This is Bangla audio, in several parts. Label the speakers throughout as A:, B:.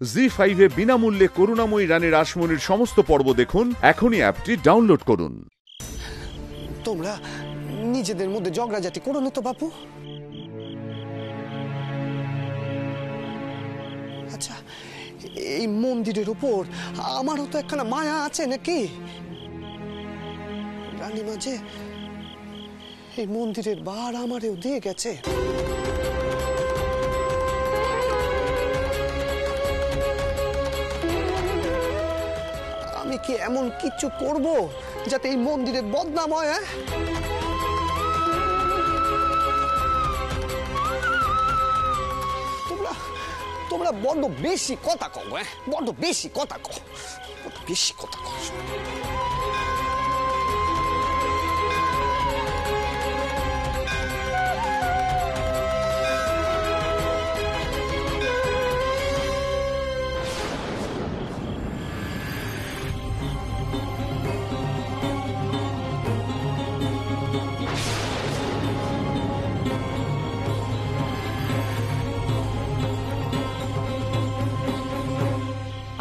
A: জি ফাইভে বিনামূল্যে করুণাময়ী রানী রাসমণির সমস্ত পর্ব দেখুন। এখনই অ্যাপটি ডাউনলোড করুন।
B: তোমরা নিজেদের মধ্যে ঝগড়াঝাটি করো না তো, বাপু। আচ্ছা এই মন্দিরের উপর আমারও তো একখানা মায়া আছে নাকি? রানীমা যে, এই মন্দিরের বার আমারেও দিয়ে গেছে। আমি কি এমন কিছু করব যাতে এই মন্দিরের বদনাম হয় হ্যাঁ? তোমরা তোমরা বড্ড বেশি কথা কও হ্যাঁ? বড্ড বেশি কথা কও বেশি কথা কও।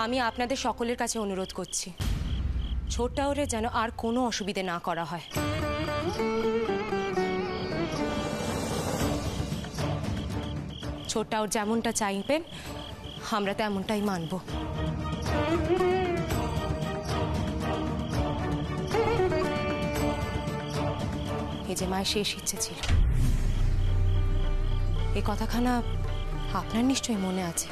C: আমি আপনাদের সকলের কাছে অনুরোধ করছি ছোট্টাওরে যেন আর কোনো অসুবিধে না করা হয়। ছোট্টাওর যেমনটা চাইবেন, আমরা তেমনটাই মানব। এই যে মায়ের শেষ ইচ্ছে ছিল। এই কথাখানা আপনার নিশ্চয়ই মনে আছে।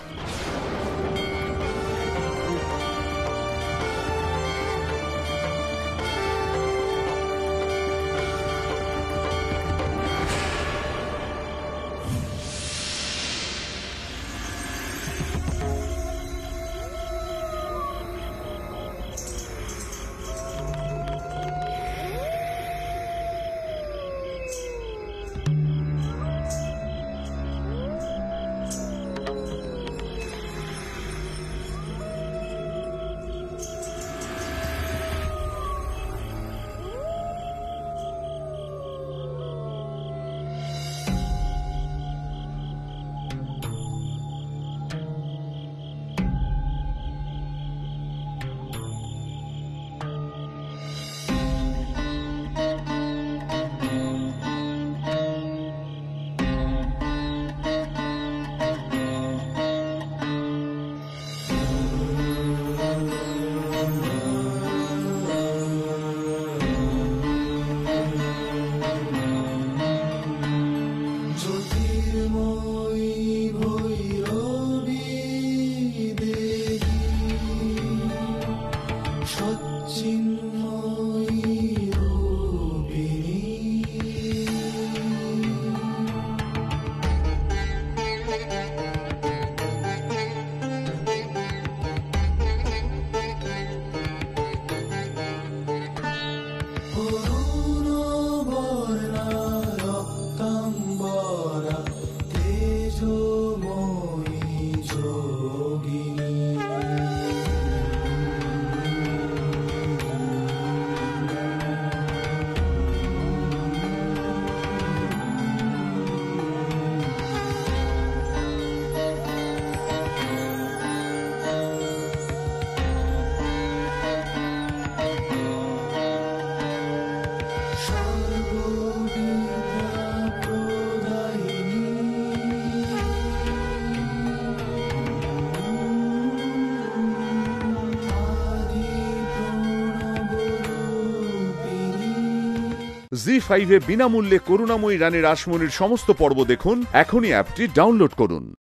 C: 说尽。
A: জি ফাইভে বিনামূল্যে করুণাময়ী রানী রাসমণির সমস্ত পর্ব দেখুন। এখনই অ্যাপটি ডাউনলোড করুন।